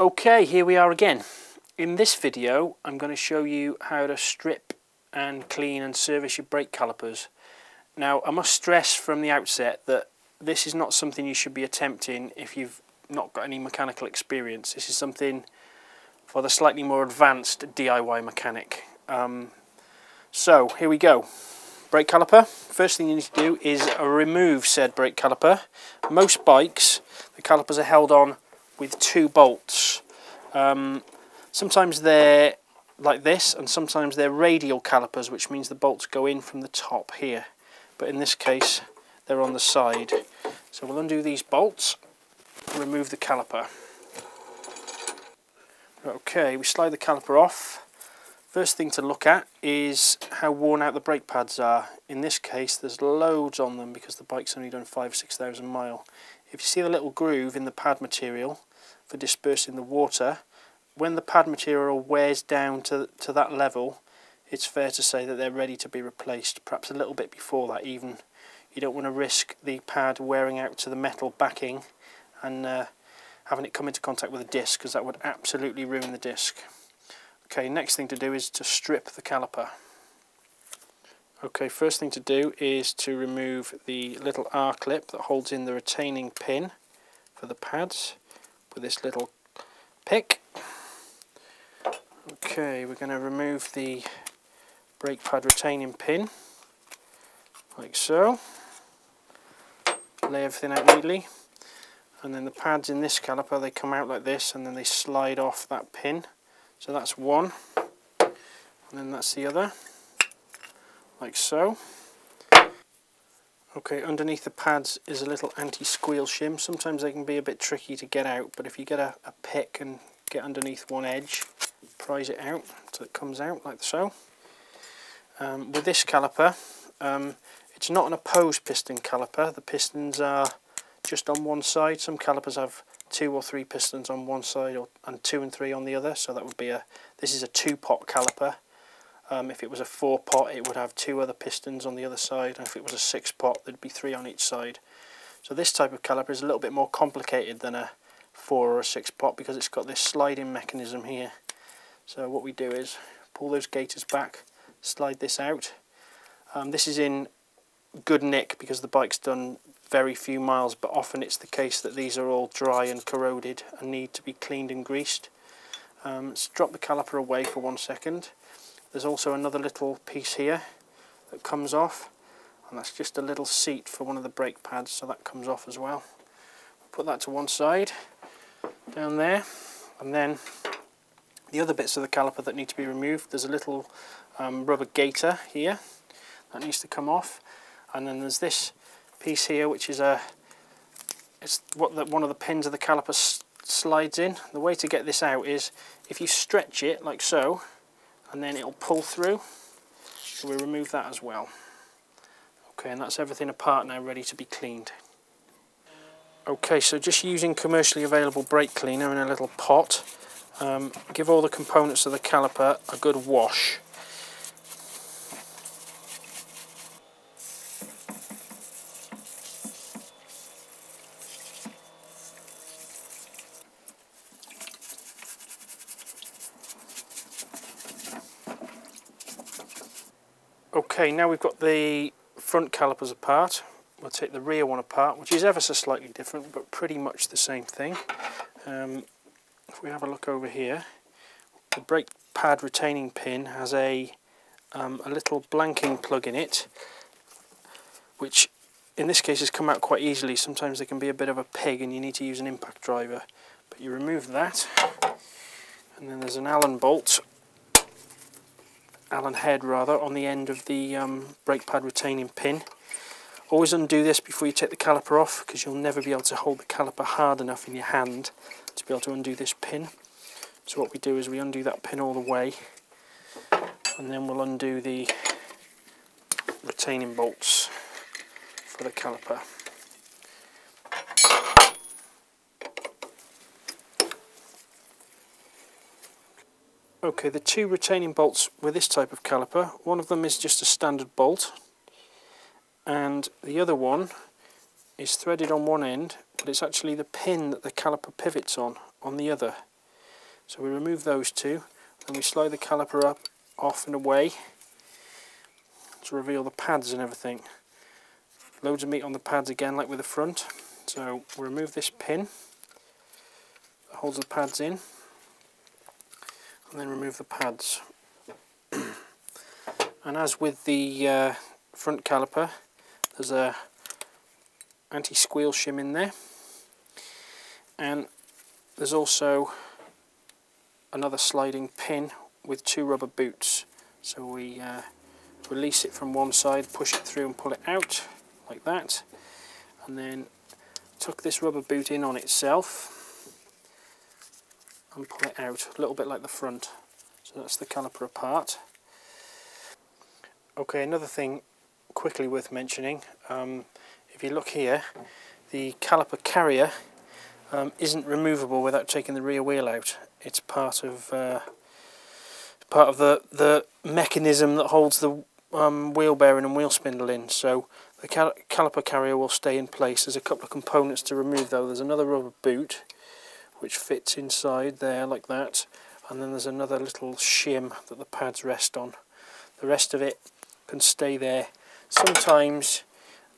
Okay, here we are again. In this video, I'm going to show you how to strip and clean and service your brake calipers. Now, I must stress from the outset that this is not something you should be attempting if you've not got any mechanical experience. This is something for the slightly more advanced DIY mechanic. Um, so, here we go. Brake caliper. First thing you need to do is remove said brake caliper. Most bikes, the calipers are held on with two bolts. Um, sometimes they're like this and sometimes they're radial calipers which means the bolts go in from the top here. But in this case they're on the side. So we'll undo these bolts remove the caliper. Okay we slide the caliper off. First thing to look at is how worn out the brake pads are. In this case there's loads on them because the bike's only done five six thousand mile. If you see the little groove in the pad material for dispersing the water. When the pad material wears down to, to that level, it's fair to say that they're ready to be replaced, perhaps a little bit before that even. You don't want to risk the pad wearing out to the metal backing and uh, having it come into contact with the disc because that would absolutely ruin the disc. Okay, next thing to do is to strip the caliper. Okay, first thing to do is to remove the little R-clip that holds in the retaining pin for the pads with this little pick. Okay, we're going to remove the brake pad retaining pin, like so. Lay everything out neatly. And then the pads in this caliper, they come out like this and then they slide off that pin. So that's one. And then that's the other, like so. Okay, underneath the pads is a little anti-squeal shim. Sometimes they can be a bit tricky to get out, but if you get a, a pick and get underneath one edge, prise it out so it comes out like so. Um, with this caliper, um, it's not an opposed piston caliper. The pistons are just on one side. Some calipers have two or three pistons on one side or, and two and three on the other. So that would be a, this is a two pot caliper. Um, if it was a four pot it would have two other pistons on the other side and if it was a six pot there'd be three on each side. So this type of caliper is a little bit more complicated than a four or a six pot because it's got this sliding mechanism here. So what we do is pull those gaiters back, slide this out. Um, this is in good nick because the bike's done very few miles but often it's the case that these are all dry and corroded and need to be cleaned and greased. Um, let's drop the caliper away for one second there's also another little piece here that comes off and that's just a little seat for one of the brake pads so that comes off as well. Put that to one side down there and then the other bits of the caliper that need to be removed there's a little um, rubber gaiter here that needs to come off and then there's this piece here which is a it's what the, one of the pins of the caliper slides in. The way to get this out is if you stretch it like so and then it'll pull through. So we remove that as well. Okay and that's everything apart now ready to be cleaned. Okay so just using commercially available brake cleaner in a little pot. Um, give all the components of the caliper a good wash Okay, now we've got the front calipers apart. We'll take the rear one apart, which is ever so slightly different, but pretty much the same thing. Um, if we have a look over here, the brake pad retaining pin has a, um, a little blanking plug in it, which in this case has come out quite easily. Sometimes they can be a bit of a pig and you need to use an impact driver. But you remove that, and then there's an Allen bolt Allen head rather on the end of the um, brake pad retaining pin. Always undo this before you take the caliper off because you'll never be able to hold the caliper hard enough in your hand to be able to undo this pin. So what we do is we undo that pin all the way and then we'll undo the retaining bolts for the caliper. Okay, the two retaining bolts with this type of caliper, one of them is just a standard bolt and the other one is threaded on one end but it's actually the pin that the caliper pivots on on the other. So we remove those two, and we slide the caliper up, off and away to reveal the pads and everything. Loads of meat on the pads again like with the front. So we'll remove this pin that holds the pads in and then remove the pads. and as with the uh, front caliper there's a anti-squeal shim in there. And there's also another sliding pin with two rubber boots. So we uh, release it from one side push it through and pull it out like that. And then tuck this rubber boot in on itself and pull it out a little bit like the front. So that's the caliper apart. Okay another thing quickly worth mentioning um, if you look here the caliper carrier um, isn't removable without taking the rear wheel out. It's part of uh, part of the the mechanism that holds the um, wheel bearing and wheel spindle in. So the cal caliper carrier will stay in place. There's a couple of components to remove though. There's another rubber boot which fits inside there like that. And then there's another little shim that the pads rest on. The rest of it can stay there. Sometimes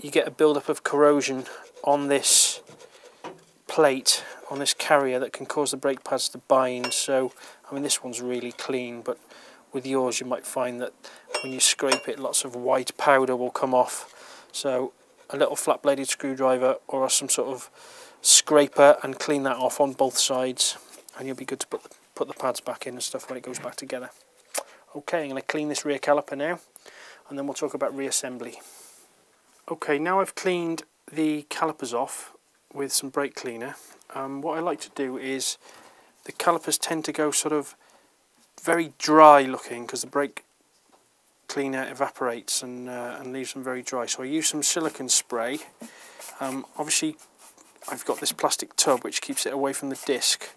you get a build-up of corrosion on this plate on this carrier that can cause the brake pads to bind. So I mean this one's really clean but with yours you might find that when you scrape it lots of white powder will come off. So a little flat bladed screwdriver or some sort of scraper and clean that off on both sides and you'll be good to put the, put the pads back in and stuff when it goes back together. Okay I'm going to clean this rear caliper now and then we'll talk about reassembly. Okay now I've cleaned the calipers off with some brake cleaner um, what I like to do is the calipers tend to go sort of very dry looking because the brake cleaner evaporates and, uh, and leaves them very dry. So I use some silicone spray. Um, obviously I've got this plastic tub which keeps it away from the disc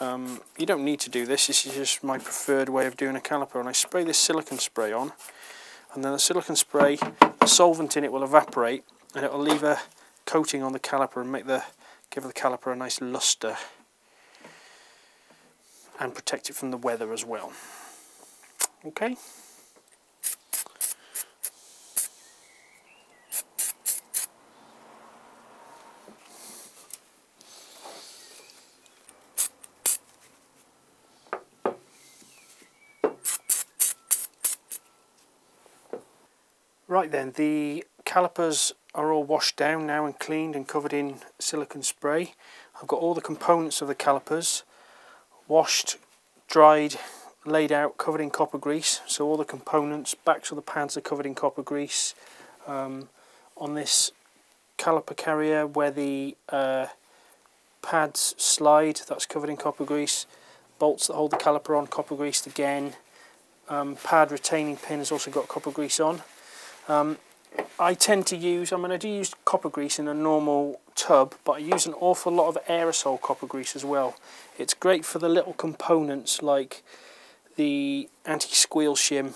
um, you don't need to do this this is just my preferred way of doing a caliper and I spray this silicone spray on and then the silicone spray the solvent in it will evaporate and it will leave a coating on the caliper and make the give the caliper a nice luster and protect it from the weather as well. Okay. Right then, the calipers are all washed down now and cleaned and covered in silicone spray. I've got all the components of the calipers washed, dried, laid out, covered in copper grease. So all the components, backs of the pads are covered in copper grease. Um, on this caliper carrier where the uh, pads slide, that's covered in copper grease. Bolts that hold the caliper on, copper greased again. Um, pad retaining pin has also got copper grease on. Um, I tend to use, I mean I do use copper grease in a normal tub, but I use an awful lot of aerosol copper grease as well. It's great for the little components like the anti-squeal shim.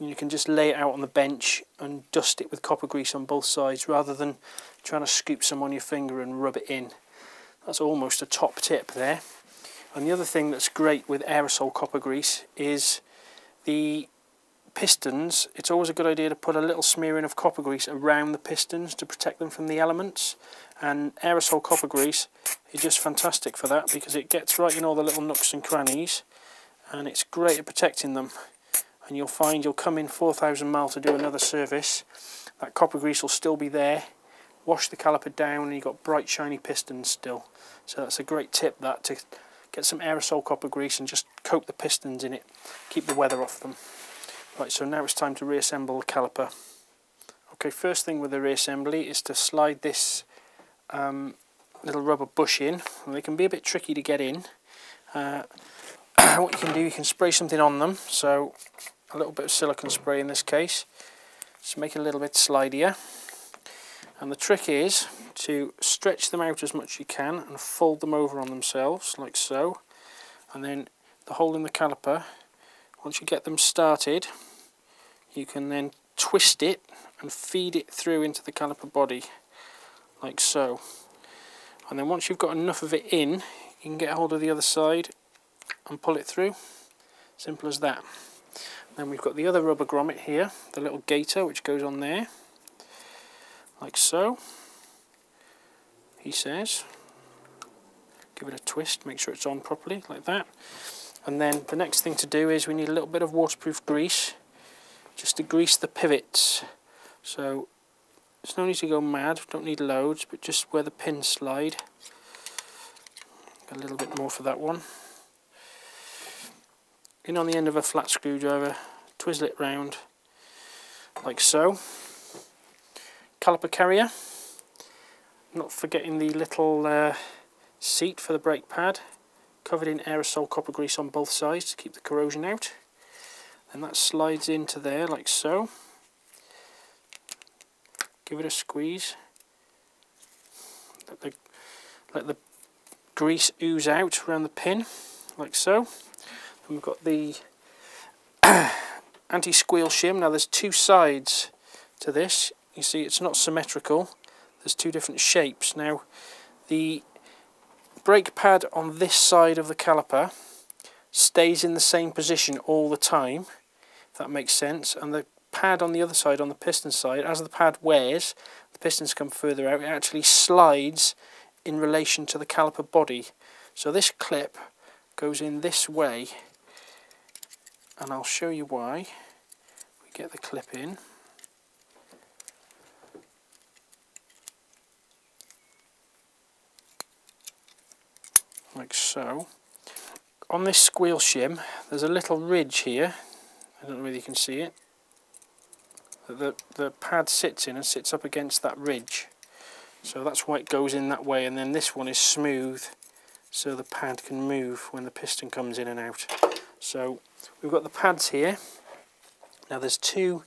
You can just lay it out on the bench and dust it with copper grease on both sides rather than trying to scoop some on your finger and rub it in. That's almost a top tip there. And the other thing that's great with aerosol copper grease is the pistons, it's always a good idea to put a little smearing of copper grease around the pistons to protect them from the elements. And aerosol copper grease is just fantastic for that because it gets right in all the little nooks and crannies and it's great at protecting them. And you'll find you'll come in 4,000 mile to do another service, that copper grease will still be there. Wash the caliper down and you've got bright shiny pistons still. So that's a great tip that to get some aerosol copper grease and just coat the pistons in it, keep the weather off them. Right, so now it's time to reassemble the caliper. Okay, first thing with the reassembly is to slide this um, little rubber bush in. Well, they can be a bit tricky to get in. Uh, what you can do, you can spray something on them. So a little bit of silicone spray in this case. to make it a little bit slidier. And the trick is to stretch them out as much as you can and fold them over on themselves, like so. And then the hole in the caliper once you get them started, you can then twist it and feed it through into the caliper body, like so. And then once you've got enough of it in, you can get hold of the other side and pull it through. Simple as that. Then we've got the other rubber grommet here, the little gaiter which goes on there, like so. He says, give it a twist, make sure it's on properly, like that. And then the next thing to do is we need a little bit of waterproof grease, just to grease the pivots. So there's no need to go mad, don't need loads, but just where the pins slide. A little bit more for that one in on the end of a flat screwdriver, twizzle it round like so. Caliper carrier, not forgetting the little uh, seat for the brake pad, covered in aerosol copper grease on both sides to keep the corrosion out. And that slides into there like so. Give it a squeeze. Let the, let the grease ooze out around the pin like so And we've got the anti-squeal shim. Now there's two sides to this. You see it's not symmetrical. There's two different shapes. Now the brake pad on this side of the caliper stays in the same position all the time, if that makes sense. And the pad on the other side, on the piston side, as the pad wears, the pistons come further out, it actually slides in relation to the caliper body. So this clip goes in this way and I'll show you why. We get the clip in. Like so. On this squeal shim, there's a little ridge here. I don't know whether you can see it. The, the pad sits in and sits up against that ridge. So that's why it goes in that way and then this one is smooth so the pad can move when the piston comes in and out. So we've got the pads here. Now there's two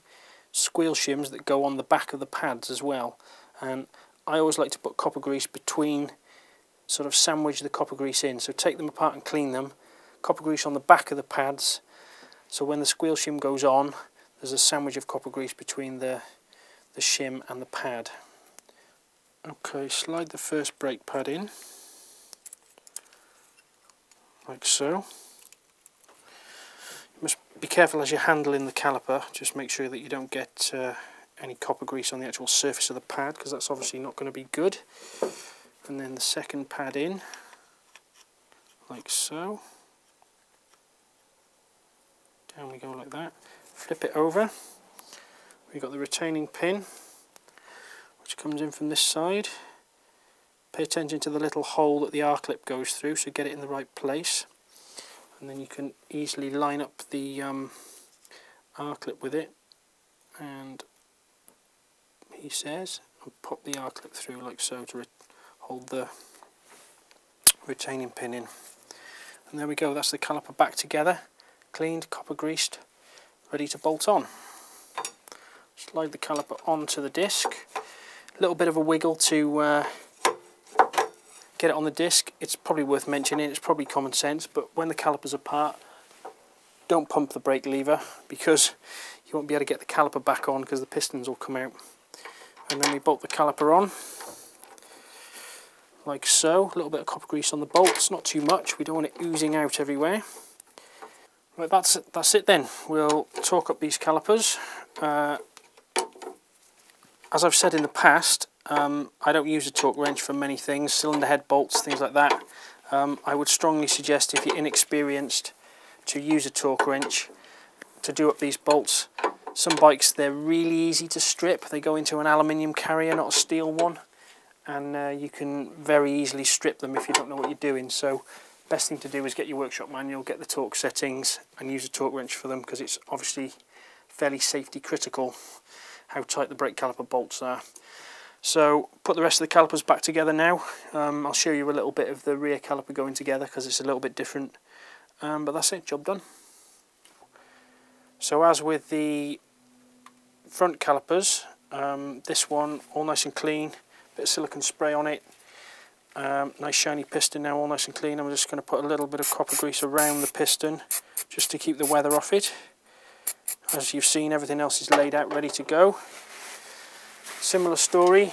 squeal shims that go on the back of the pads as well. And I always like to put copper grease between, sort of sandwich the copper grease in. So take them apart and clean them. Copper grease on the back of the pads. So when the squeal shim goes on, there's a sandwich of copper grease between the, the shim and the pad. Okay, slide the first brake pad in, like so You must be careful as you're handling the caliper, just make sure that you don't get uh, any copper grease on the actual surface of the pad because that's obviously not going to be good. And then the second pad in, like so. Down we go like that. Flip it over. We've got the retaining pin which comes in from this side. Pay attention to the little hole that the R-clip goes through so get it in the right place and then you can easily line up the um, R-clip with it and he says and pop the R-clip through like so to hold the retaining pin in and there we go that's the caliper back together cleaned copper greased ready to bolt on slide the caliper onto the disc a little bit of a wiggle to uh, get it on the disc. It's probably worth mentioning, it's probably common sense, but when the caliper's apart, don't pump the brake lever because you won't be able to get the caliper back on because the pistons will come out. And then we bolt the caliper on, like so. A little bit of copper grease on the bolts, not too much. We don't want it oozing out everywhere. Right, that's it, that's it then. We'll torque up these calipers. Uh, as I've said in the past, um, I don't use a torque wrench for many things, cylinder head bolts, things like that. Um, I would strongly suggest if you're inexperienced to use a torque wrench to do up these bolts. Some bikes, they're really easy to strip. They go into an aluminium carrier, not a steel one. And uh, you can very easily strip them if you don't know what you're doing. So best thing to do is get your workshop manual, get the torque settings and use a torque wrench for them because it's obviously fairly safety critical how tight the brake caliper bolts are. So put the rest of the calipers back together now. Um, I'll show you a little bit of the rear caliper going together because it's a little bit different. Um, but that's it, job done. So as with the front calipers, um, this one all nice and clean, bit of silicone spray on it. Um, nice shiny piston now, all nice and clean. I'm just going to put a little bit of copper grease around the piston just to keep the weather off it. As you've seen, everything else is laid out, ready to go. Similar story,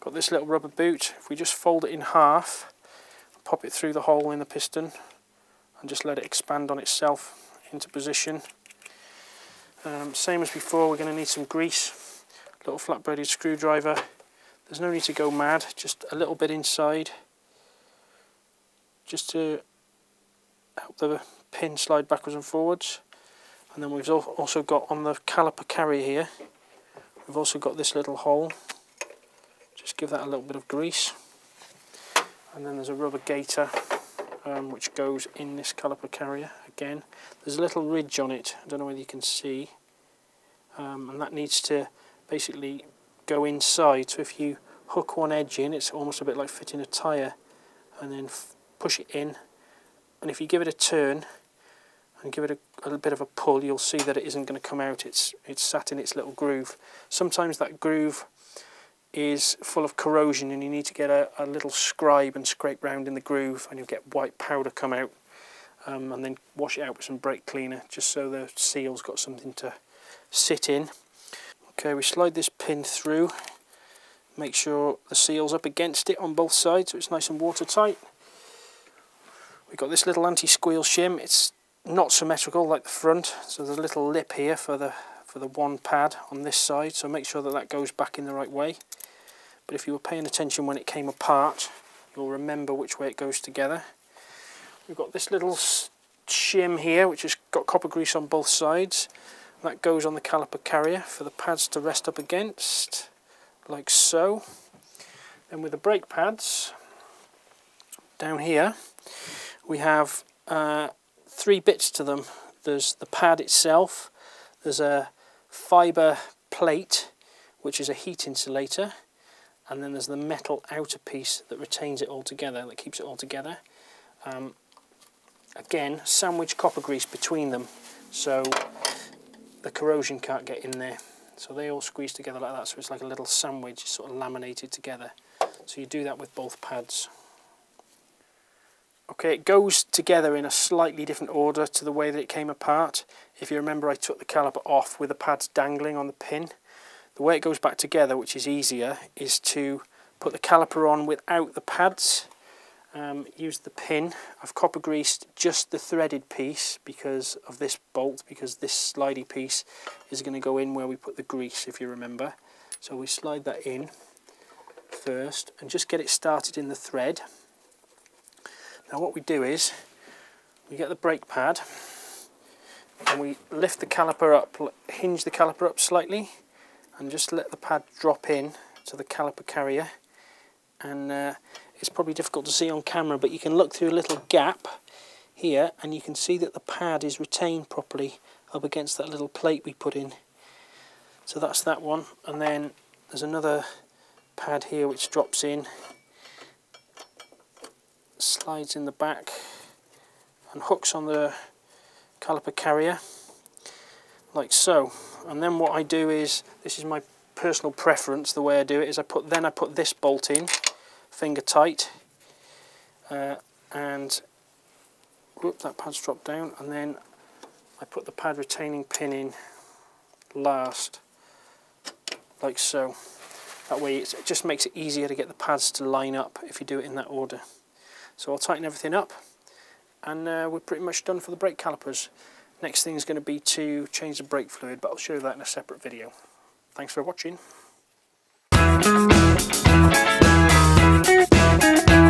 got this little rubber boot. If we just fold it in half, pop it through the hole in the piston, and just let it expand on itself into position. Um, same as before, we're going to need some grease, little flat braided screwdriver. There's no need to go mad, just a little bit inside, just to help the pin slide backwards and forwards. And then we've also got on the caliper carrier here, we've also got this little hole. Just give that a little bit of grease. And then there's a rubber gaiter um, which goes in this caliper carrier again. There's a little ridge on it, I don't know whether you can see, um, and that needs to basically go inside. So if you hook one edge in, it's almost a bit like fitting a tyre, and then push it in, and if you give it a turn and give it a, a little bit of a pull, you'll see that it isn't going to come out. It's it's sat in its little groove. Sometimes that groove is full of corrosion and you need to get a, a little scribe and scrape round in the groove and you'll get white powder come out um, and then wash it out with some brake cleaner just so the seal's got something to sit in. Okay, we slide this pin through, make sure the seal's up against it on both sides so it's nice and watertight. We've got this little anti-squeal shim, it's not symmetrical like the front, so there's a little lip here for the for the one pad on this side, so make sure that that goes back in the right way but if you were paying attention when it came apart you'll remember which way it goes together. We've got this little shim here which has got copper grease on both sides that goes on the caliper carrier for the pads to rest up against like so. Then with the brake pads down here we have uh, three bits to them. There's the pad itself, there's a fibre plate which is a heat insulator and then there's the metal outer piece that retains it all together, that keeps it all together. Um, again, sandwich copper grease between them so the corrosion can't get in there. So they all squeeze together like that, so it's like a little sandwich sort of laminated together. So you do that with both pads. Okay, it goes together in a slightly different order to the way that it came apart. If you remember, I took the caliper off with the pads dangling on the pin. The way it goes back together, which is easier, is to put the caliper on without the pads. Um, use the pin. I've copper greased just the threaded piece because of this bolt, because this slidey piece is going to go in where we put the grease, if you remember. So we slide that in first and just get it started in the thread. Now what we do is we get the brake pad and we lift the caliper up, hinge the caliper up slightly and just let the pad drop in to the caliper carrier and uh, it's probably difficult to see on camera but you can look through a little gap here and you can see that the pad is retained properly up against that little plate we put in. So that's that one and then there's another pad here which drops in slides in the back and hooks on the caliper carrier like so. And then what I do is this is my personal preference the way I do it is I put then I put this bolt in finger tight uh, and whoop that pad's dropped down and then I put the pad retaining pin in last like so that way it just makes it easier to get the pads to line up if you do it in that order so I'll tighten everything up and uh, we're pretty much done for the brake calipers Next thing is going to be to change the brake fluid, but I'll show you that in a separate video. Thanks for watching. Thank you.